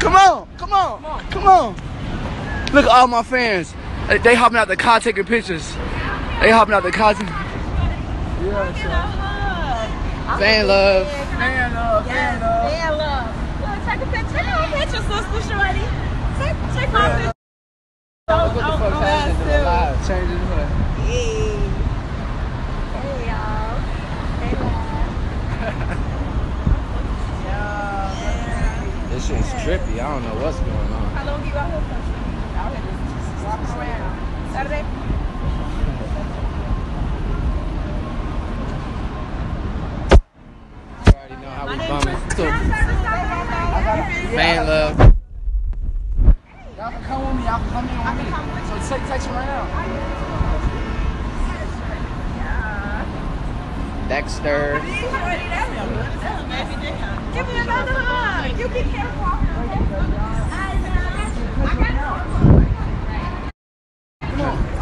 Come on, come on, come on. Look at all my fans. They, they hopping out the car taking pictures. They hopping out the car taking Yeah, Fan love. Fan love, fan love. Fan love. Look, take a picture. Take a picture, sister Shorty. Take, take my picture. Look what the fuck happened to the live. Changing the hood. Hey. Hey, y'all. Hey, y'all. This shit's trippy. I don't know what's going on. How long you out here for? Out here just walking around. Saturday? You already know how we bumming. So, fan love. Y'all can come with me. Y'all can come in with me. So take, text me right now. Dexter. Give me another hug. You be careful.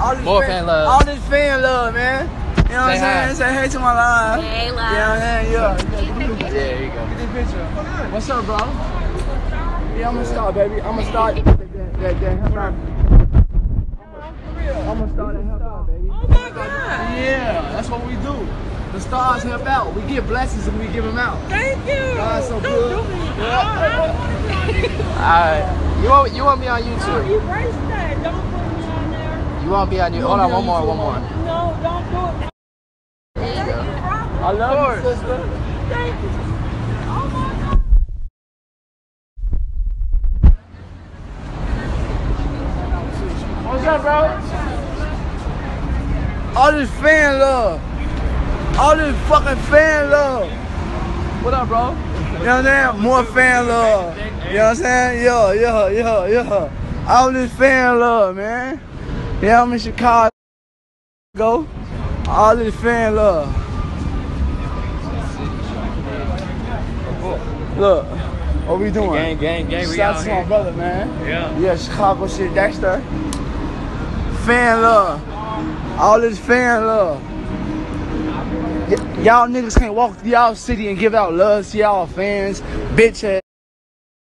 All this More fan love. All this fan love, man. You know what Say I'm hi. saying? Say hey to my live. Hey, You know what I'm saying? Yeah. yeah. Yeah, there you go. Get this picture. What's up, bro? Yeah, I'm gonna start, baby. I'm gonna start that, that, that, that hip hop. I'm gonna start that hip hop, baby. Oh my God. Yeah, that's what we do. The stars help out. We give blessings and we give them out. Thank you. God's so Don't good. do me. Alright. You want you want me on YouTube? Erase that. Don't put me on there. You want me on you? Hold on, one more, one more. No, don't do it. I love you, sister. Thank you. Oh my God. What's up, bro? All this fan love. All this fucking fan love. What up, bro? You know what I'm saying? More fan love. You know what I'm saying? Yeah, yeah, yeah, yeah. All this fan love, man. Yeah, I'm in Chicago. All this fan love. Look, what we doing? Gang, gang, gang. Shout out out to my brother, man. Yeah. Yeah, Chicago shit, Dexter. Fan love. All this fan love. Y'all niggas can't walk y'all city and give out love to y'all fans. Bitch ass.